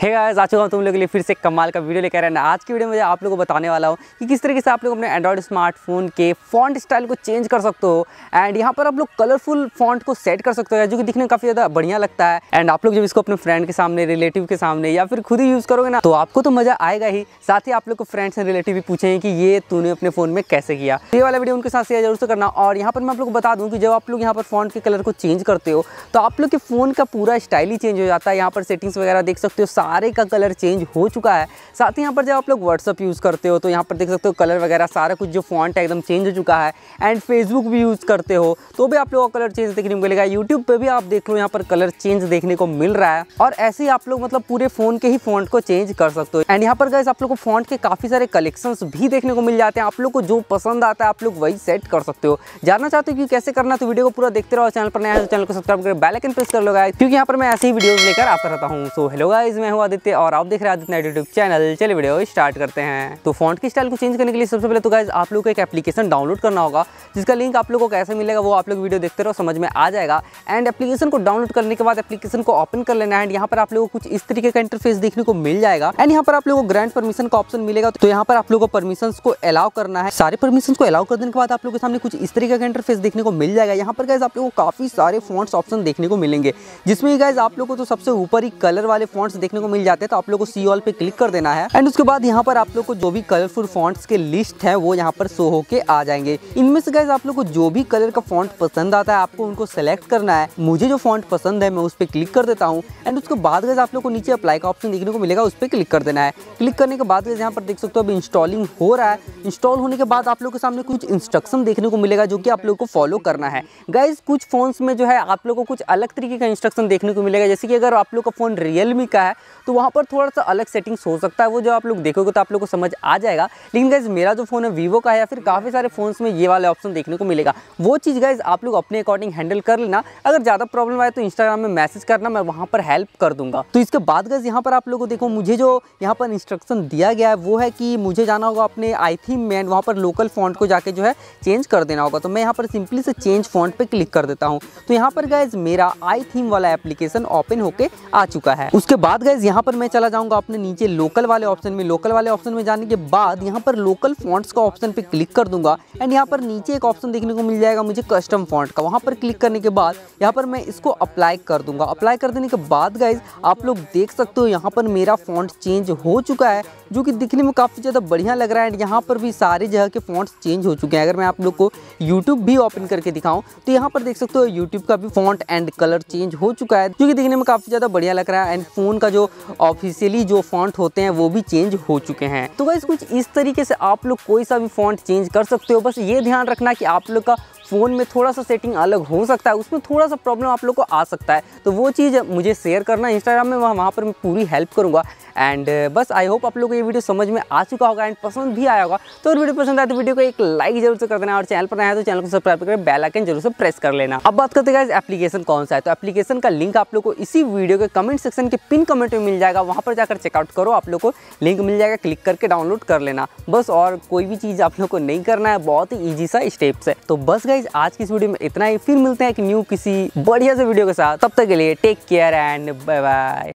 है गाइस आ चुका हूँ तुम लोग के लिए फिर से कमाल का वीडियो लेकर आना आज की वीडियो में आप लोगों को बताने वाला हूँ कि किस तरीके से आप लोग अपने एंड्रॉइड स्मार्टफ़ोन के फॉन्ट स्टाइल को चेंज कर सकते हो एंड यहाँ पर आप लोग कलरफुल फॉन्ट को सेट कर सकते हो, जो कि दिखने में काफ़ी ज़्यादा बढ़िया लगता है। एंड आप लोग जब इसको अपने फ्रेंड के सामने रिलेटिव के सामने या फिर खुद ही यूज़ करोगे ना तो आपको तो मज़ा आएगा ही। साथ ही आप लोग को फ्रेंड्स एंड रिलेटिव भी पूछेंगे कि ये तूने अपने फ़ोन में कैसे किया। तो ये वाला वीडियो उनके साथ शेयर ज़रूर से करना। और यहाँ पर मैं आप लोग बता दूँ कि जब आप लोग यहाँ पर फॉन्ट के कलर को चेंज करते हो तो आप लोग के फ़ोन का पूरा स्टाइल ही चेंज हो जाता है। यहाँ पर सेटिंग्स वगैरह देख सकते हो सारे का कलर चेंज हो चुका है। साथ ही यहाँ पर जब आप लोग व्हाट्सअप यूज़ करते हो तो यहाँ पर देख सकते हो कलर वगैरह, सारा कुछ जो फॉन्ट है एकदम चेंज हो चुका है। एंड फेसबुक भी यूज़ करते हो तो भी आप लोगों को कलर चेंज देखने को मिलेगा। यूट्यूब पर भी आप देख लो, यहाँ पर कलर चेंज देखने को मिल रहा है। और ऐसे ही आप लोग मतलब पूरे फ़ोन के ही फॉन्ट को चेंज कर सकते हो। एंड यहाँ पर गैस आप लोग को फॉन्ट के काफ़ी सारे कलेक्शन भी देखने को मिल जाते हैं। आप लोग को जो पसंद आता है, आप लोग वही सेट कर सकते हो। जानना चाहते हो कि कैसे करना तो वीडियो को पूरा देखते रहो चैनल पर नया तो चैनल को सब्सक्राइब कर बेल आइकन प्रेस कर लो क्योंकि यहाँ पर मैं ऐसे ही वीडियोस लेकर आता रहता हूँ। सो हेलो गाइस मैं हूँ आदित्य और आप देख रहे हैं आदित्य यूट्यूब चैनल चलिए वीडियो स्टार्ट करते हैं। तो फॉन्ट की स्टाइल को चेंज करने के लिए सबसे पहले तो गाइज़ आप लोग को एक एप्लीकेशन डाउनलोड करना होगा, जिसका लिंक आप लोग को कैसे मिलेगा वो आप लोग वीडियो देखते रहो, समझ में आ जाएगा। एंड एप्लीकेशन को डाउनलोड करने के बाद एप्लीकेशन को ओपन कर लेना है एंड यहाँ पर आप लोगों को कुछ इस तरीके का इंटरफेस देखने को मिल जाएगा। एंड यहाँ पर आप लोगों को ग्रांड परमिशन का ऑप्शन मिलेगा तो यहाँ पर आप लोगों को परमिशन को अलाउ करना है। सारे परमिशन को अलाउ कर देने के बाद आप लोगों के सामने कुछ इस तरीके का इंटरफेस देखने को मिल जाएगा। यहाँ पर गाइज़ आप लोगों को काफ़ी सारे फॉन्ट्स ऑप्शन देखने को मिलेंगे, जिसमें गाइज़ आप लोगों को तो सबसे ऊपर ही कलर वाले फॉन्ट्स देखने को मिल जाते हैं तो आप लोग को सी ऑल पे क्लिक कर देना है। एंड उसके बाद यहाँ पर आप लोग को जो भी कलरफुल फॉन्ट्स के लिस्ट है, वो यहाँ पर शो होके आ जाएँगे। इनमें से गाइज़ आप लोग को जो भी कलर का फॉन्ट पसंद आता है, आपको उनको सेलेक्ट करना है। मुझे जो फॉन्ट पसंद है, मैं उस पर क्लिक कर देता हूँ। एंड उसके बाद गाइज़ आप लोग को नीचे अप्लाई का ऑप्शन देखने को मिलेगा, उस पर क्लिक कर देना है। क्लिक करने के बाद यहाँ पर देख सकते हो अभी इंस्टॉलिंग हो रहा है। इंस्टॉल होने के बाद आप लोग के सामने कुछ इंस्ट्रक्शन देखने को मिलेगा, जो कि आप लोग को फॉलो करना है। गाइज़ कुछ फोन्स में जो है, आप लोग को कुछ अलग तरीके का इंस्ट्रक्शन देखने को मिलेगा। जैसे कि अगर आप लोग का फ़ोन रियलमी का है तो वहाँ पर थोड़ा सा अलग सेटिंग्स हो सकता है वो जो आप लोग देखोगे तो आप लोग को समझ आ जाएगा। लेकिन गाइज़ मेरा जो फ़ोन है वीवो का है या फिर काफ़ी सारे फ़ोन्स में ये वाले ऑप्शन देखने को मिलेगा। वो चीज़ गाइज़ आप लोग अपने अकॉर्डिंग हैंडल कर लेना। अगर ज़्यादा प्रॉब्लम आए तो इंस्टाग्राम में मैसेज करना, मैं वहाँ पर हेल्प कर दूँगा। तो इसके बाद गाइज़ यहाँ पर आप लोग को देखो, मुझे जो यहाँ पर इंस्ट्रक्शन दिया गया है, वो है कि मुझे जाना होगा अपने आई थीम में वहाँ पर लोकल फॉन्ट को जाके जो है चेंज कर देना होगा। तो मैं यहाँ पर सिंपली से चेंज फॉन्ट पे क्लिक कर देता हूँ। तो यहाँ पर गाइज़ मेरा आई थीम वाला एप्लीकेशन ओपन होके आ चुका है। उसके बाद गाइज़ यहाँ पर मैं चला जाऊँगा अपने नीचे लोकल वाले ऑप्शन में। लोकल वाले ऑप्शन में जाने के बाद यहाँ पर लोकल फॉन्ट्स का ऑप्शन पे क्लिक कर दूँगा। एंड यहाँ पर नीचे एक ऑप्शन देखने को मिल जाएगा मुझे कस्टम फॉन्ट का। वहाँ पर क्लिक करने के बाद यहाँ पर मैं इसको अप्लाई कर दूँगा। अप्लाई कर देने के बाद गाइज़ आप लोग देख सकते हो यहाँ पर मेरा फॉन्ट चेंज हो चुका है, जो कि दिखने में काफ़ी ज़्यादा बढ़िया लग रहा है। एंड यहाँ पर भी सारे जगह के फॉन्ट्स चेंज हो चुके हैं। अगर मैं आप लोग को यूट्यूब भी ओपन करके दिखाऊँ तो यहाँ पर देख सकते हो यूट्यूब का भी फॉन्ट एंड कलर चेंज हो चुका है, जो कि दिखने में काफ़ी ज़्यादा बढ़िया लग रहा है। एंड फ़ोन का जो ऑफिशियली जो फॉन्ट होते हैं, वो भी चेंज हो चुके हैं। तो गाइज़ कुछ इस तरीके से आप लोग कोई सा भी फॉन्ट चेंज कर सकते हो। बस ये ध्यान रखना कि आप लोग का फ़ोन में थोड़ा सा सेटिंग अलग हो सकता है, उसमें थोड़ा सा प्रॉब्लम आप लोग को आ सकता है। तो वो चीज़ मुझे शेयर करना इंस्टाग्राम में वहाँ पर मैं पूरी हेल्प करूँगा। एंड बस आई होप आप लोग को ये वीडियो समझ में आ चुका होगा एंड पसंद भी आया होगा। तो वीडियो पसंद आए तो वीडियो को एक लाइक ज़रूर से कर देना और चैनल पर आया तो चैनल को सब्सक्राइब करके बेल आइकन ज़रूर से प्रेस कर लेना। अब बात करते हैं एप्लीकेशन कौन सा है? तो एप्लीकेशन का लिंक आप लोग को इसी वीडियो के कमेंट सेक्शन के पिन कमेंट में मिल जाएगा। वहाँ पर जाकर चेकआउट करो, आप लोग को लिंक मिल जाएगा क्लिक करके डाउनलोड कर लेना। बस और कोई भी चीज़ आप लोग को नहीं करना है, बहुत ही ईजी सा स्टेप्स है। तो बस गाइज़ आज की इस वीडियो में इतना ही। फिर मिलते हैं एक न्यू किसी बढ़िया से वीडियो के साथ। तब तक के लिए take care and bye bye